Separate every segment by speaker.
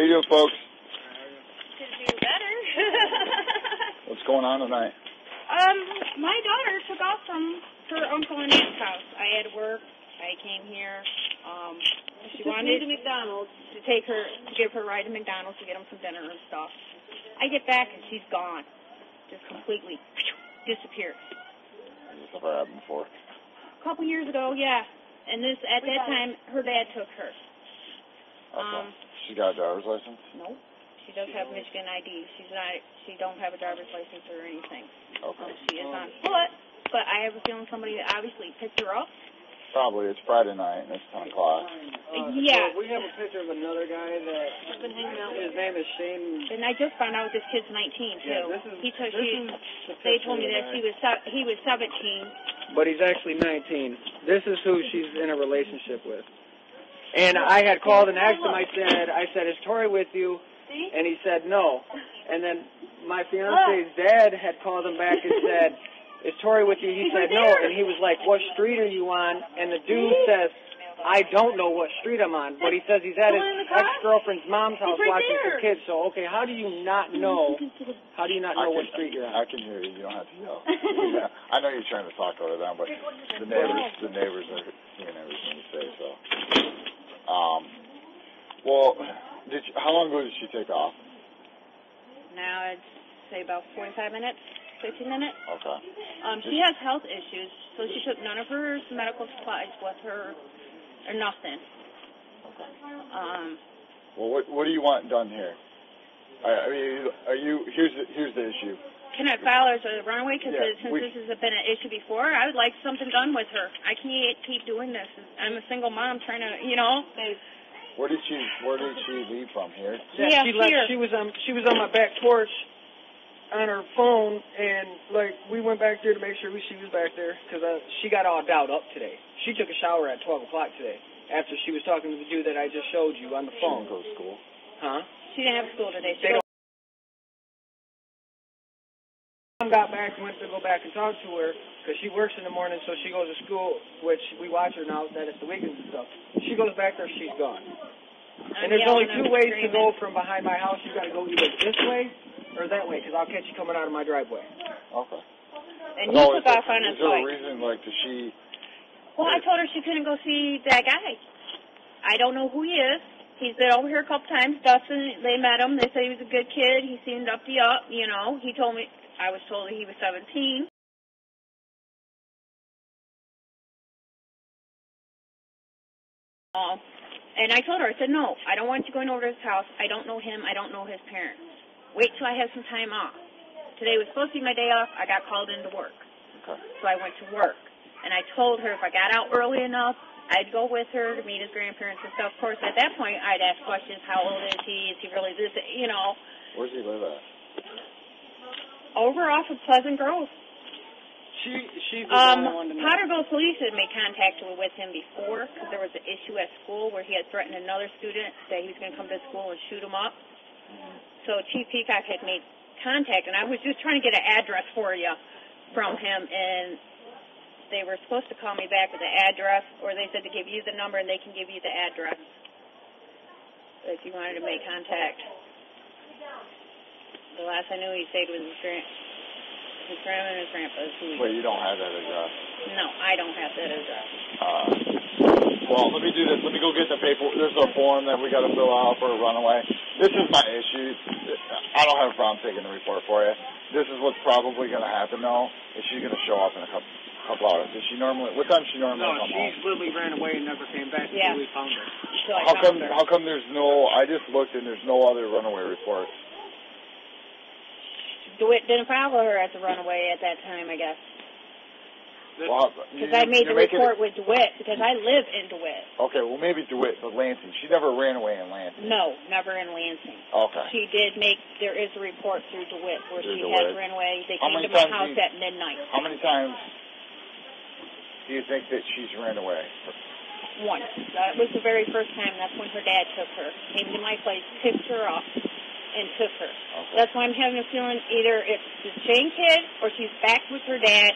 Speaker 1: doing, folks?
Speaker 2: Could do better.
Speaker 1: What's going on tonight?
Speaker 2: um, my daughter took off from her uncle and aunt's house. I had work. I came here. Um, she wanted to McDonald's to take her to give her a ride to McDonald's to get them some dinner and stuff. I get back and she's gone, just completely disappeared.
Speaker 1: Has this ever happened before?
Speaker 2: A couple years ago, yeah. And this at that time, her dad took her.
Speaker 1: Okay.
Speaker 2: Um,
Speaker 1: she got a driver's license?
Speaker 2: Nope. She does have Michigan ID. She's not. She don't have a driver's license or anything.
Speaker 1: Okay.
Speaker 2: Um, she is on foot, but I have a feeling somebody obviously picked her up.
Speaker 1: Probably. It's Friday night and it's 10 o'clock.
Speaker 3: Uh,
Speaker 2: Yeah.
Speaker 3: So we have a picture of another guy that
Speaker 2: I've been hanging out
Speaker 3: his name is Shane.
Speaker 2: And I just found out this kid's 19 too.
Speaker 3: Yeah, this is
Speaker 2: he took.
Speaker 3: this
Speaker 2: She,
Speaker 3: is the
Speaker 2: they told me that
Speaker 3: guy.
Speaker 2: he was se- he was 17.
Speaker 3: but he's actually 19. This is who she's in a relationship with. And I had called and asked him. I said, I said, is Tori with you? And he said no. And then my fiance's dad had called him back and said, is Tori with you? He said no. And he was like, what street are you on? And the dude says, I don't know what street I'm on, but he says he's at his ex-girlfriend's mom's house
Speaker 2: right
Speaker 3: watching
Speaker 2: there.
Speaker 3: some kids. So okay, how do you not know? How do you not
Speaker 1: I
Speaker 3: know what street you're on?
Speaker 1: I can hear you. You don't have to yell. yeah. I know you're trying to talk over them, but the neighbors, the neighbors are hearing everything you say. So, um, well, did you, how long ago did she take off?
Speaker 2: Now I'd say about 45 minutes, 15 minutes.
Speaker 1: Okay.
Speaker 2: Um, she has health issues, so she took none of her medical supplies with her, or nothing. Um,
Speaker 1: Well, what what do you want done here? I, I mean, are you here's the, here's the issue.
Speaker 2: Can I file her as a runaway? Because
Speaker 1: Yeah,
Speaker 2: since
Speaker 1: we-
Speaker 2: this has been an issue before, I would like something done with her. I can't keep doing this. I'm a single mom trying to, you know.
Speaker 1: Where did she Where did she leave from here?
Speaker 2: Yeah,
Speaker 3: she left,
Speaker 2: here.
Speaker 3: she was on she was on my back porch on her phone, and like we went back there to make sure she was back there because uh, she got all dialed up today. She took a shower at 12 o'clock today after she was talking to the dude that I just showed you on the
Speaker 1: She
Speaker 3: phone.
Speaker 1: didn't go to school.
Speaker 3: Huh?
Speaker 2: She didn't have school today. She
Speaker 3: They got back and went to go back and talk to her because she works in the morning, so she goes to school, which we watch her now that it's the weekends and stuff. She goes back there, she's gone. And there's only two ways to go from behind my house. You got to go either this way or that way, because I'll catch you coming out of my driveway.
Speaker 1: Okay.
Speaker 2: And he
Speaker 1: No,
Speaker 2: took off on his
Speaker 1: Is there a reason like does she?
Speaker 2: Well, I told her she couldn't go see that guy. I don't know who he is. He's been over here a couple times. Dustin, they met him. They said he was a good kid. He seemed up the up, you know. He told me, I was told that he was 17. Um, and I told her, I said, no, I don't want you going over to his house. I don't know him. I don't know his parents. Wait till I have some time off. Today was supposed to be my day off. I got called into work.
Speaker 1: Okay.
Speaker 2: So I went to work. And I told her if I got out early enough, I'd go with her to meet his grandparents and stuff. Of course, at that point, I'd ask questions. How old is he? Is he really this? You know,
Speaker 1: Where does he live at?
Speaker 2: Over off of Pleasant Grove.
Speaker 3: She she's the
Speaker 2: Um,
Speaker 3: only one to know.
Speaker 2: Potterville Police had made contact with him before because there was an issue at school where he had threatened another student that he was going to come to school and shoot him up. So Chief Peacock had made contact, and I was just trying to get an address for you from him, and they were supposed to call me back with the address, or they said to give you the number and they can give you the address if you wanted to make contact. The last I knew, he stayed with his grand, his grandma and his grandpa. Who he
Speaker 1: Wait, you don't have that address.
Speaker 2: no, I don't have that address.
Speaker 1: Uh, well, let me do this. Let me go get the paper. There's a form that we got to fill out for a runaway. This is my issue. I don't have a problem taking the report for you. This is what's probably going to happen, though. Is she's going to show up in a couple couple hours? Does she normally? What time she normally
Speaker 3: No,
Speaker 1: come
Speaker 3: she literally ran away and never came back
Speaker 2: Yeah.
Speaker 3: until we found her.
Speaker 2: So
Speaker 1: How come?
Speaker 2: her.
Speaker 1: How come there's no? I just looked and there's no other runaway reports.
Speaker 2: DeWitt didn't follow her as a runaway at that time, I guess.
Speaker 1: Well,
Speaker 2: Because I made the
Speaker 1: you're making
Speaker 2: report with DeWitt because I live in DeWitt.
Speaker 1: Okay, well maybe DeWitt, but Lansing. She never ran away in Lansing.
Speaker 2: No, never in Lansing.
Speaker 1: Okay.
Speaker 2: She did make, there is a report through DeWitt where
Speaker 1: Through
Speaker 2: she
Speaker 1: DeWitt.
Speaker 2: has ran away. They
Speaker 1: How
Speaker 2: came to my house
Speaker 1: you-
Speaker 2: at midnight.
Speaker 1: How many times do you think that she's ran away?
Speaker 2: Once. That was the very first time. That's when her dad took her. Came to my place, picked her up, and took her.
Speaker 1: Okay.
Speaker 2: That's why I'm having a feeling either it's the Shane kid or she's back with her dad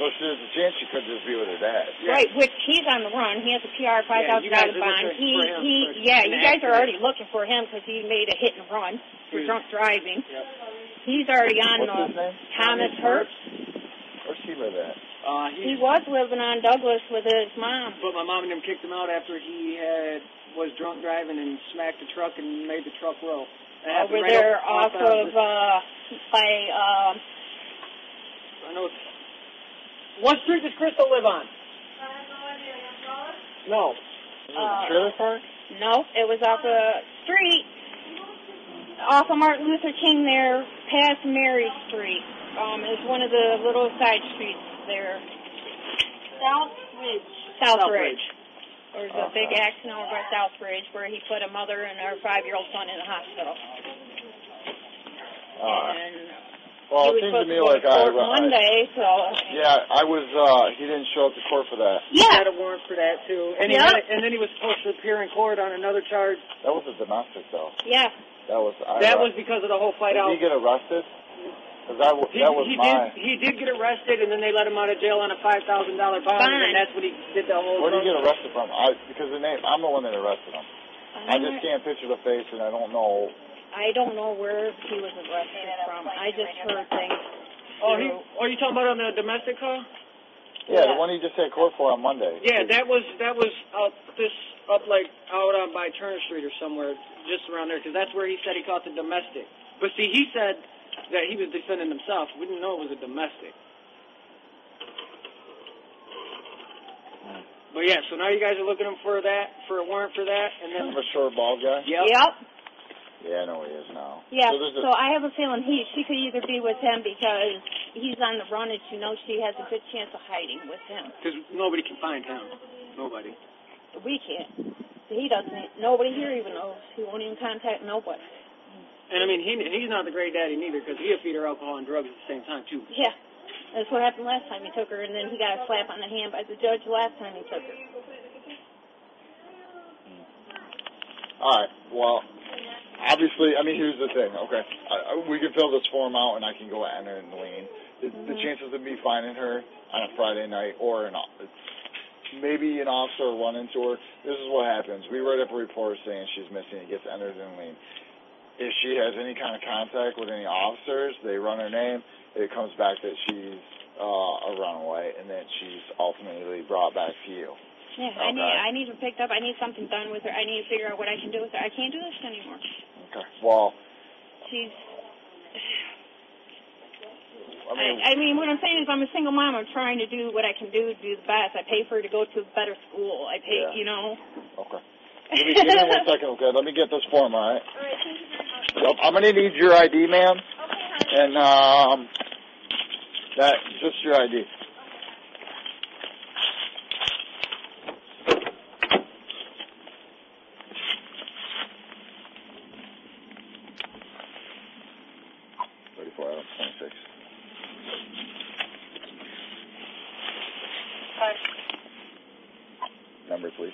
Speaker 1: So there's a chance she could just be with her dad.
Speaker 2: Right, which he's on the run. He has a PR five
Speaker 3: Yeah,
Speaker 2: thousand
Speaker 3: you guys
Speaker 2: dollar
Speaker 3: are
Speaker 2: bond. He he yeah, you guys are already looking for him because he made a hit and run for
Speaker 3: Hmm.
Speaker 2: drunk driving.
Speaker 3: Yep.
Speaker 2: He's already on
Speaker 1: What's
Speaker 2: the
Speaker 1: his name?
Speaker 2: Thomas Herbst.
Speaker 1: Where's he live at?
Speaker 3: Uh,
Speaker 2: He was living on Douglas with his mom.
Speaker 3: But my mom and him kicked him out after he had was drunk driving and smacked the truck and made the truck roll. That happened
Speaker 2: Over
Speaker 3: right
Speaker 2: there
Speaker 3: up-
Speaker 2: off of uh by um
Speaker 3: I know. it's- What street does Crystal live on? I have No.
Speaker 2: Uh,
Speaker 1: Trailer park?
Speaker 2: no, it was off a street off of Martin Luther King there, past Mary Street. Um, it's one of the little side streets there. South Ridge. South,
Speaker 3: South
Speaker 2: Ridge.
Speaker 3: Ridge.
Speaker 2: There was a big
Speaker 1: Okay.
Speaker 2: accident over by South Ridge where he put a mother and her five-year-old son in the hospital.
Speaker 1: Uh,
Speaker 2: and
Speaker 1: well, it seems to me
Speaker 2: to
Speaker 1: like
Speaker 2: to
Speaker 1: I,
Speaker 2: court
Speaker 1: I.
Speaker 2: Monday, so
Speaker 1: Yeah, I was. uh He didn't show up to court for that.
Speaker 3: He
Speaker 2: yeah,
Speaker 3: had a warrant for that too. And he had, and then he was supposed to appear in court on another charge.
Speaker 1: That was a domestic though.
Speaker 2: yeah.
Speaker 1: That was. I
Speaker 3: That was because of the whole fight
Speaker 1: Did
Speaker 3: out.
Speaker 1: he get arrested? Because that, w-
Speaker 3: He,
Speaker 1: that was
Speaker 3: he
Speaker 1: my.
Speaker 3: did. He did get arrested, and then they let him out of jail on a five thousand dollar bond,
Speaker 2: Bond.
Speaker 3: and that's what he did the whole.
Speaker 1: Where did he get arrested from? I because the name. I'm the one that arrested him. I just can't picture the face, and I don't know.
Speaker 2: I don't know where he was arrested from. I just heard things.
Speaker 3: Oh, he.
Speaker 2: through-
Speaker 3: Oh, you talking about on the domestic call?
Speaker 1: Yeah,
Speaker 2: Yeah.
Speaker 1: the one he just had court for on Monday.
Speaker 3: Yeah, that was that was up this up like out on by Turner Street or somewhere, just around there, because that's where he said he caught the domestic. But see, he said that he was defending himself. We didn't know it was a domestic. Hmm. But yeah, so now you guys are looking for that for a warrant for that, and then
Speaker 1: Kind of a short bald guy.
Speaker 3: yep.
Speaker 2: Yep.
Speaker 1: Yeah, I know he is now.
Speaker 2: Yeah.
Speaker 1: So
Speaker 2: So I have a feeling he she could either be with him because he's on the run and she knows she has a good chance of hiding with him.
Speaker 3: Because nobody can find him. Nobody.
Speaker 2: We can't. He doesn't. Nobody here even knows. He won't even contact nobody.
Speaker 3: And I mean, he he's not the great daddy neither, because he'll feed her alcohol and drugs at the same time too.
Speaker 2: Yeah. That's what happened last time he took her, and then he got a slap on the hand by the judge last time he took her.
Speaker 1: all right. Well, obviously, I mean, here's the thing. Okay, I, I, we can fill this form out, and I can go enter and LEIN. The, the
Speaker 2: Mhm.
Speaker 1: chances of me finding her on a Friday night or an maybe an officer will run into her. This is what happens. We write up a report saying she's missing. It gets entered in LEIN. If she has any kind of contact with any officers, they run her name. It comes back that she's uh, a runaway, and that she's ultimately brought back to you.
Speaker 2: Yeah, I need I need her picked up. I need something done with her. I need to figure out what I can do with her. I can't do this anymore.
Speaker 1: Okay. Well,
Speaker 2: She's.
Speaker 1: I mean,
Speaker 2: I, I mean, what I'm saying is, I'm a single mom. I'm trying to do what I can do to do the best. I pay for her to go to a better school. I pay,
Speaker 1: Yeah.
Speaker 2: you know.
Speaker 1: okay. Give me, give me one second, okay? Let me get this form, all right? I'm gonna need your ID, ma'am, Okay. and um, that just your ID. Thirty-four out of twenty-six. Number, please.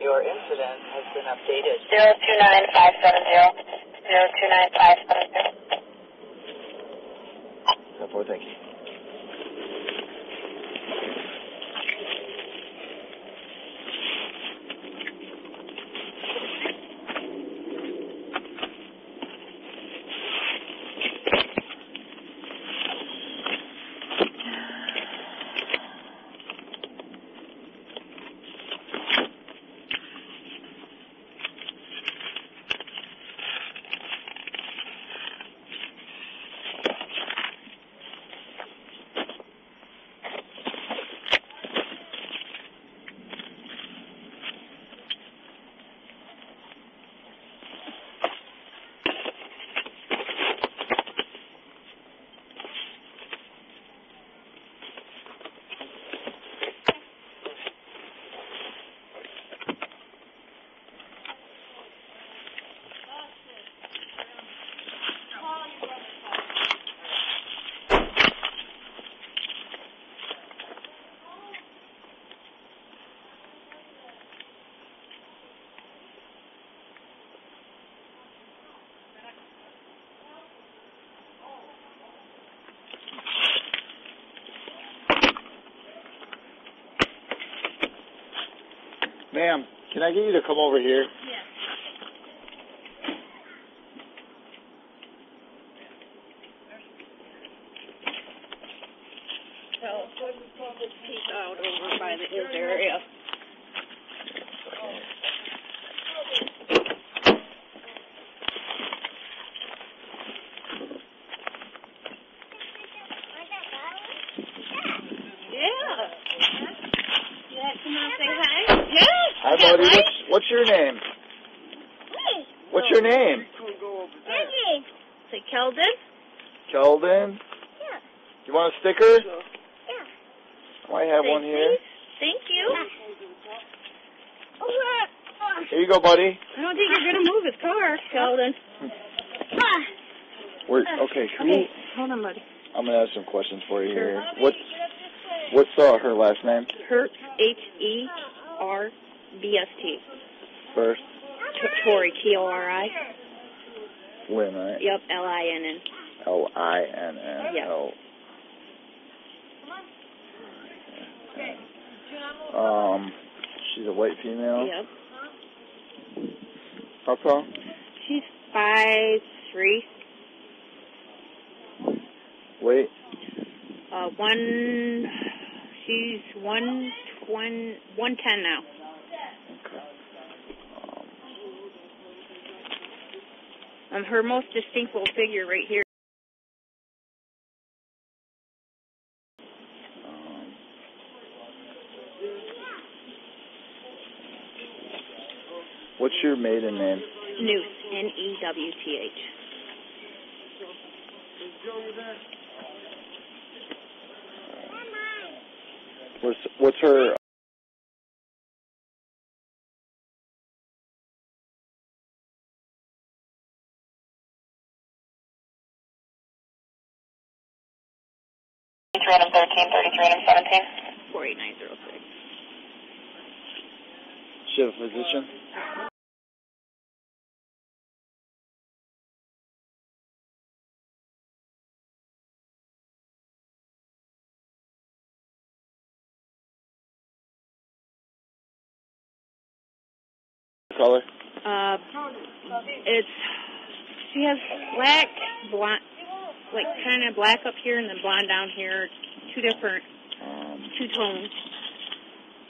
Speaker 4: Your incident has been updated.
Speaker 5: Zero two nine five seven
Speaker 1: Ma'am, can I get you to come over here?
Speaker 2: Yeah. So, he's out over by the his area. Yeah. You want to come out and say hi? Yeah.
Speaker 1: Hi, buddy. What's, what's your name? What's your name?
Speaker 2: Say Keldon?
Speaker 1: Keldon? Yeah. You want a sticker? Yeah. I have
Speaker 2: Say
Speaker 1: one here.
Speaker 2: please. Thank you.
Speaker 1: Here you go, buddy.
Speaker 2: I don't think you're gonna move his car, Keldon.
Speaker 1: We're, okay, can
Speaker 2: Okay,
Speaker 1: we,
Speaker 2: hold on, buddy.
Speaker 1: I'm gonna ask some questions for you here. What, what's uh, her last name?
Speaker 2: Hurt, H E R B S T.
Speaker 1: First,
Speaker 2: T- Tori, T O R I.
Speaker 1: Lynn, right?
Speaker 2: Yep, L I N N.
Speaker 1: L I N N
Speaker 2: Yeah.
Speaker 1: L. Um, she's a white female.
Speaker 2: Yep.
Speaker 1: How tall?
Speaker 2: She's five three.
Speaker 1: Wait.
Speaker 2: Uh, one. She's one twen one ten now.
Speaker 1: Um,
Speaker 2: her most distinctful figure right here.
Speaker 1: um, what's your maiden name?
Speaker 2: Newth. N E W T H.
Speaker 1: What's what's her? Color?
Speaker 2: Uh, it's she has black, blonde, like kind of black up here and then blonde down here. Two different,
Speaker 1: Um,
Speaker 2: two tones.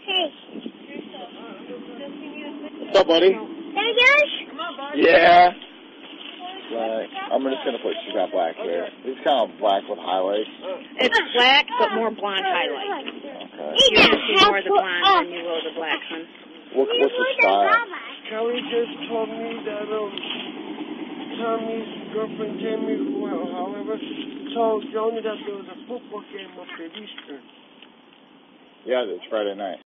Speaker 2: Hey.
Speaker 1: What's up, buddy? Yeah. Black. I'm just gonna put she's got black hair. It's kind of black with highlights.
Speaker 2: It's black but more blonde highlights.
Speaker 1: Okay.
Speaker 2: You're see more of the blonde than you will the black one.
Speaker 1: What, what's the style?
Speaker 6: Kelly just told me that um, Tommy's girlfriend Jamie, who, however, told Joni that there was a football game up at Eastern.
Speaker 1: Yeah, it's Friday night.